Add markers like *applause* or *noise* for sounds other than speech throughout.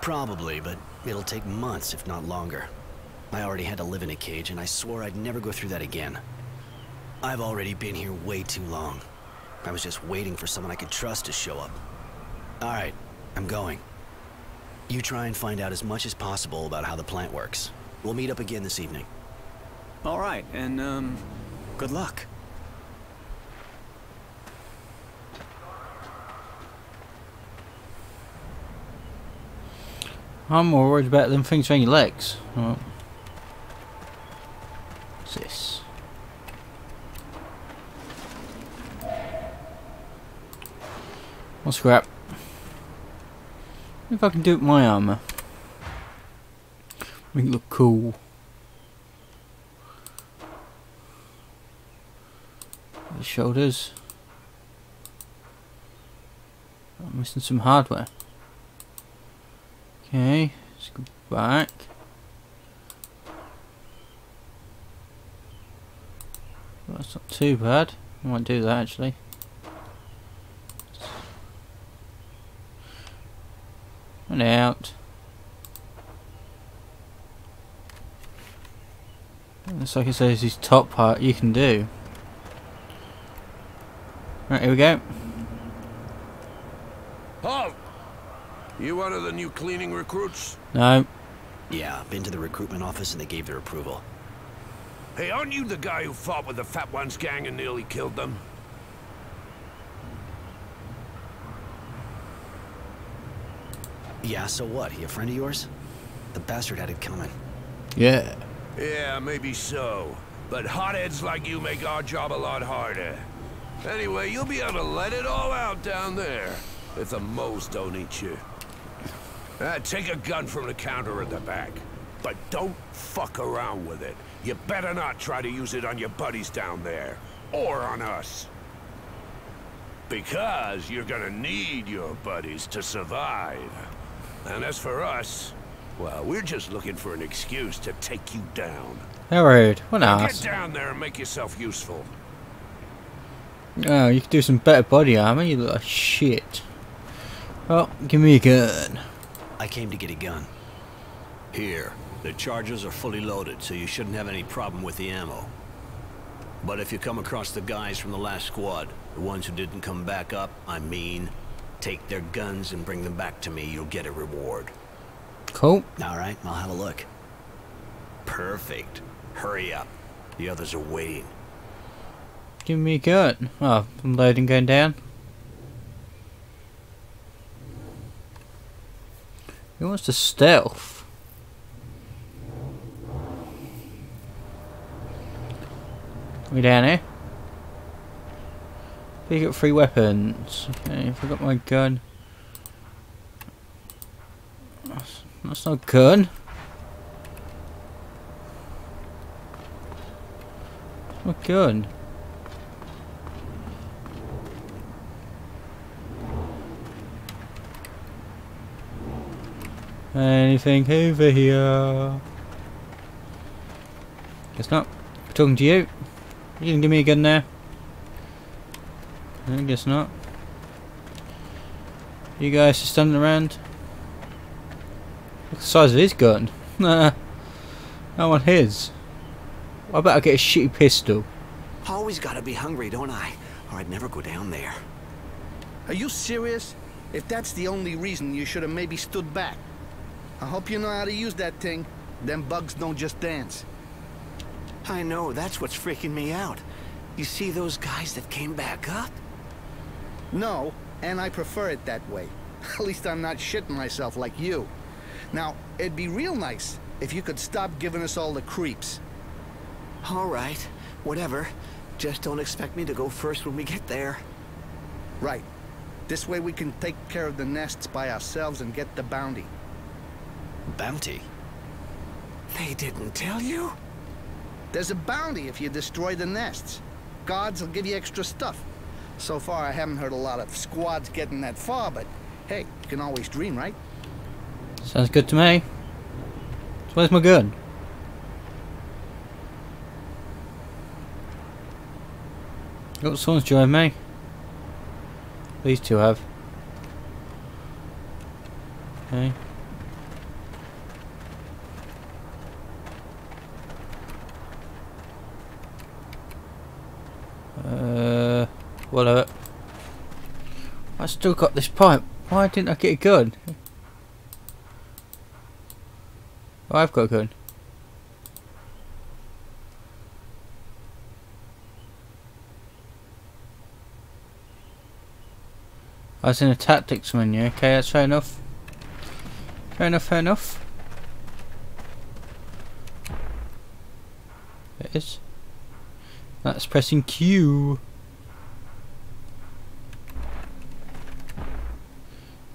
Probably, but it'll take months, if not longer. I already had to live in a cage, and I swore I'd never go through that again. I've already been here way too long. I was just waiting for someone I could trust to show up. Alright, I'm going. You try and find out as much as possible about how the plant works. We'll meet up again this evening. All right, and, um, good luck. I'm more worried about them things around your legs. What's this? I'll scrap. If I can do it with my armour. Make it look cool. The shoulders. I'm missing some hardware. Okay, let's go back. That's not too bad. I might do that actually. And out. Looks like it says his top part you can do. Right, here we go. You one of the new cleaning recruits? No. Yeah, I've been to the recruitment office and they gave their approval. Hey, aren't you the guy who fought with the Fat Ones gang and nearly killed them? Yeah, so what? He a friend of yours? The bastard had it coming. Yeah. Yeah, maybe so. But hotheads like you make our job a lot harder. Anyway, you'll be able to let it all out down there. If the moles don't eat you. Uh, take a gun from the counter at the back. But don't fuck around with it. You better not try to use it on your buddies down there. Or on us. Because you're gonna need your buddies to survive. And as for us, well, we're just looking for an excuse to take you down. Rude. What Now. Get down there and make yourself useful. Oh, you could do some better body armor. You look like shit. Well, give me a gun. I came to get a gun. Here, the charges are fully loaded, so you shouldn't have any problem with the ammo. But if you come across the guys from the last squad, the ones who didn't come back up, I mean, take their guns and bring them back to me, you'll get a reward. Cool. Alright, I'll have a look. Perfect. Hurry up. The others are waiting. Give me a gun. Oh, I'm loading going down. Who wants to stealth? We down here? Pick up three weapons. Okay, if I got my gun. That's, that's not gun. A gun. Anything over here? Guess not. I'm talking to you. You can give me a gun there. I guess not. You guys just standing around. Look at the size of his gun. Nah. *laughs* I want his. I bet I'll get a shitty pistol. Always gotta be hungry, don't I? Or I'd never go down there. Are you serious? If that's the only reason, you should have maybe stood back. I hope you know how to use that thing. Them bugs don't just dance. I know, that's what's freaking me out. You see those guys that came back up? No, and I prefer it that way. *laughs* At least I'm not shitting myself like you. Now, it'd be real nice if you could stop giving us all the creeps. Alright, whatever. Just don't expect me to go first when we get there. Right. This way we can take care of the nests by ourselves and get the bounty. Bounty? They didn't tell you? There's a bounty if you destroy the nests. Guards will give you extra stuff. So far, I haven't heard a lot of squads getting that far, but hey, you can always dream, right? Sounds good to me. So where's my gun? Oh, someone's joined me. These two have. Okay. Uh, swallow it. I still got this pipe. Why didn't I get a gun? Oh, I've got a gun. I was in a tactics menu. Okay, that's fair enough. Fair enough, fair enough. It is. That's pressing Q.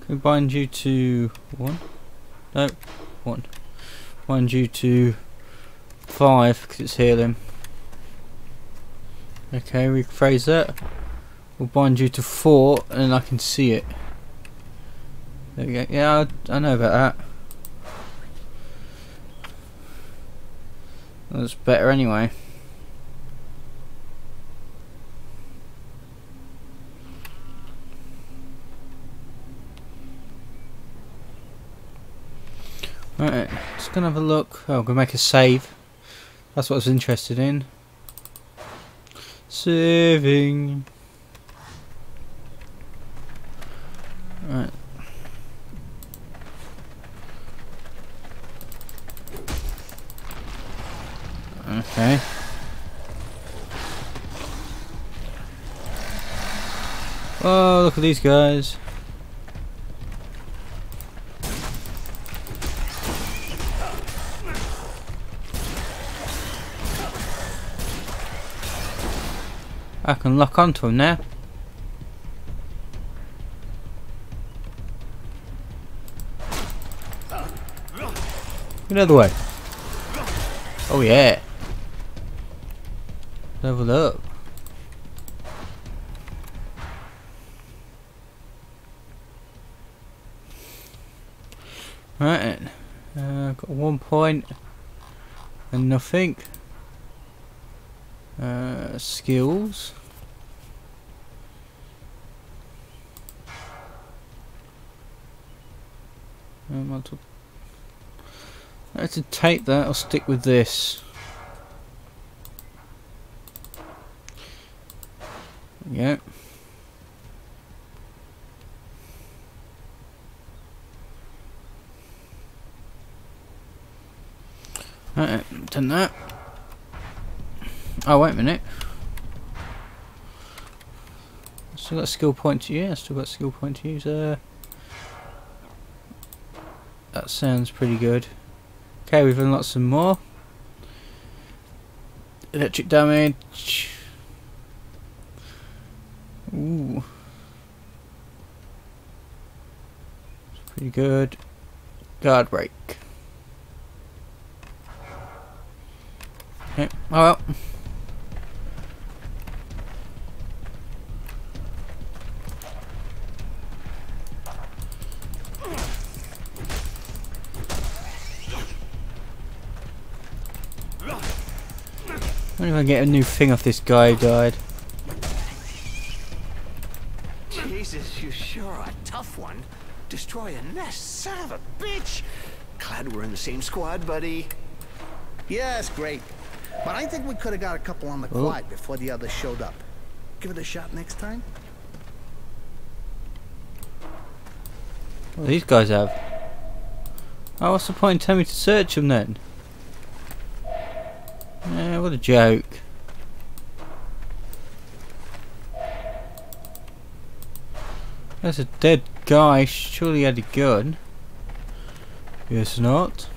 Can we bind you to one? No, one. Bind you to five because it's healing. Okay, rephrase that. We'll bind you to four and I can see it. There we go. Yeah, I, I know about that. That's better anyway. Right, just gonna have a look. Oh, I'm gonna make a save. That's what I was interested in. Saving. Right. Okay. Oh, look at these guys. I can lock onto him now. Get out of the way. Oh yeah. Level up. Right. Uh, got one point and nothing. Uh, skills. Um, I'll to take that, I'll stick with this. Yeah. Right, done that. Oh, wait a minute. Still got skill point to use. yeah, still got skill point to use. Uh, that sounds pretty good. Okay, we've unlocked some more. Electric damage. Ooh. Pretty good. Guard break. Okay, oh well. Wonder if I get a new thing off this guy who died. Jesus, you sure are a tough one. Destroy a nest, son of a bitch. Glad we're in the same squad, buddy. Yes, great. But I think we could have got a couple on the Oh. quad before the others showed up. Give it a shot next time. What these guys have? Oh, what's the point in telling me to search them then? What a joke. There's a dead guy, surely he had a gun. Guess not.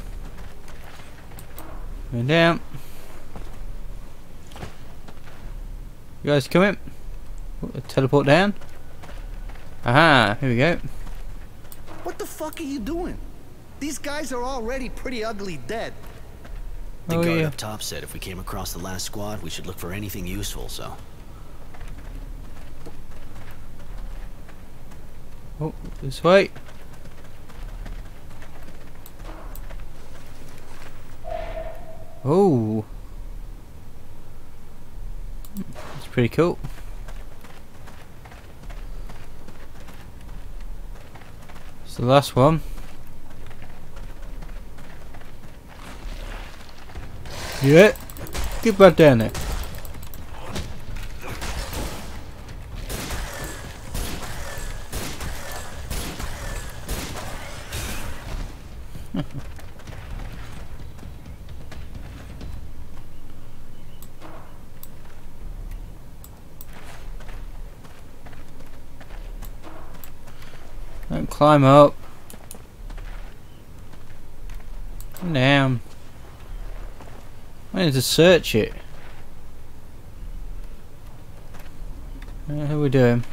Going down. You guys coming? Teleport down. Aha, here we go. What the fuck are you doing? These guys are already pretty ugly dead. The Oh, guard yeah. up top said if we came across the last squad, we should look for anything useful, so... Oh, this way. Oh. It's pretty cool. It's the last one. Je, chyba tenek. climb up. Damn. I need to search it. Uh, how are we doing?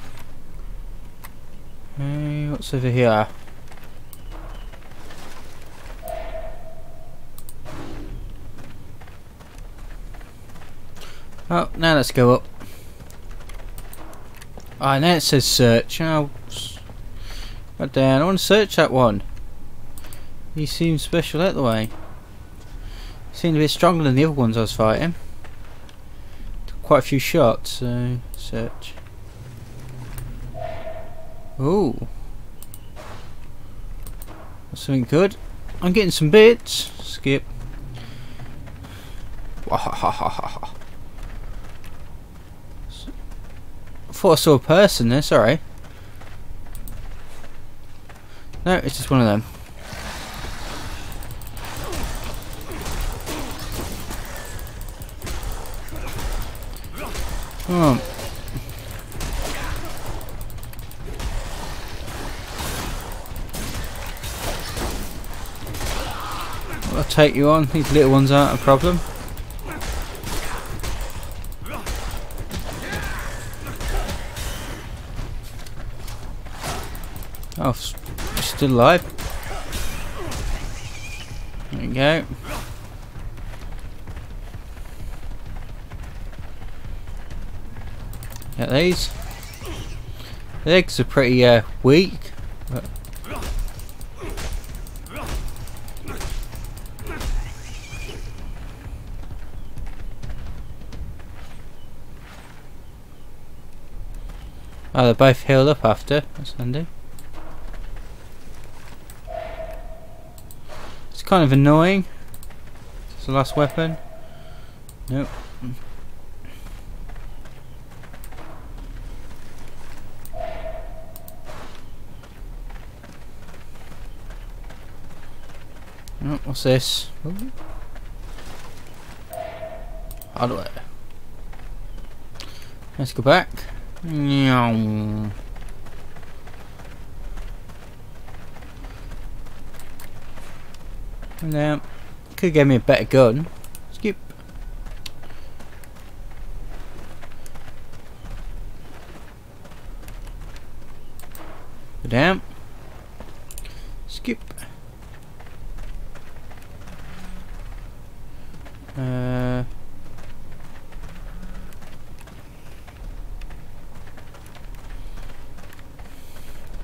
Hey, what's over here? Oh, now let's go up. Ah, now it says search. Oh, God damn, I want to search that one. He seems special that way. Seemed a bit stronger than the other ones I was fighting. Took quite a few shots, so search. Ooh. That's something good. I'm getting some bits. Skip. I *laughs* thought I saw a person there, sorry. No, it's just one of them. Take you on. These little ones aren't a problem. Oh, still alive. There we go. Get these. The eggs are pretty uh, weak. But Oh, they're both healed up after. That's handy. It's kind of annoying. It's the last weapon. Nope. Oh, what's this? Ooh. How do I? Let's go back. Meow. Now, could give me a better gun. Skip. Go down. Skip. Uh.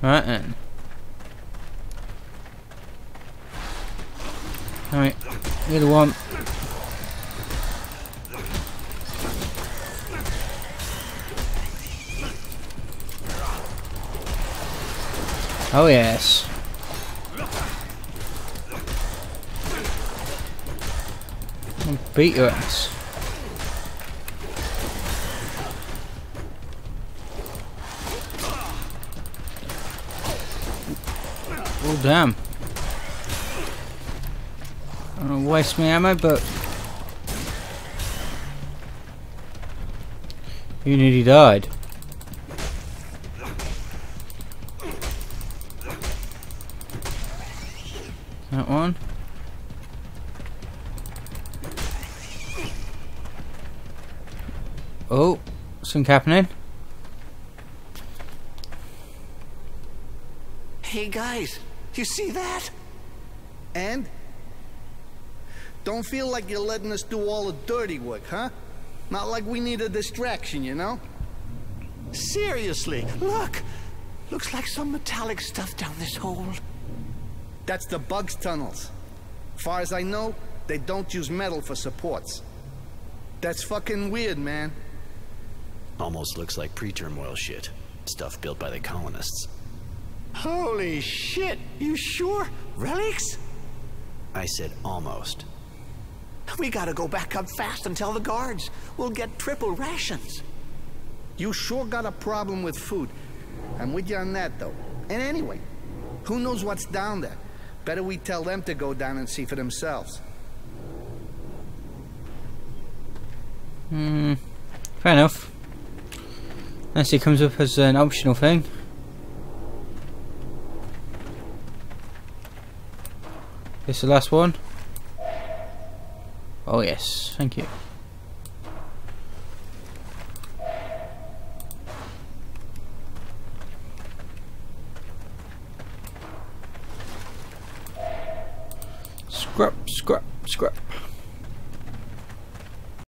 Right then. Alright, you're the one. Oh yes. I'll beat your ass. Oh damn. I don't waste my ammo, but you nearly died. That one. Oh, something happening. Hey guys, you see that? And? Don't feel like you're letting us do all the dirty work, huh? Not like we need a distraction, you know? Seriously, look! Looks like some metallic stuff down this hole. That's the bugs tunnels. Far as I know, they don't use metal for supports. That's fucking weird, man. Almost looks like pre-turmoil shit. Stuff built by the colonists. Holy shit! You sure? Relics? I said almost. We gotta go back up fast and tell the guards. We'll get triple rations. You sure got a problem with food. I'm with you on that, though. And anyway, who knows what's down there? Better we tell them to go down and see for themselves. Hmm. Fair enough. Unless it comes up as an optional thing. This is the last one? Oh yes, thank you.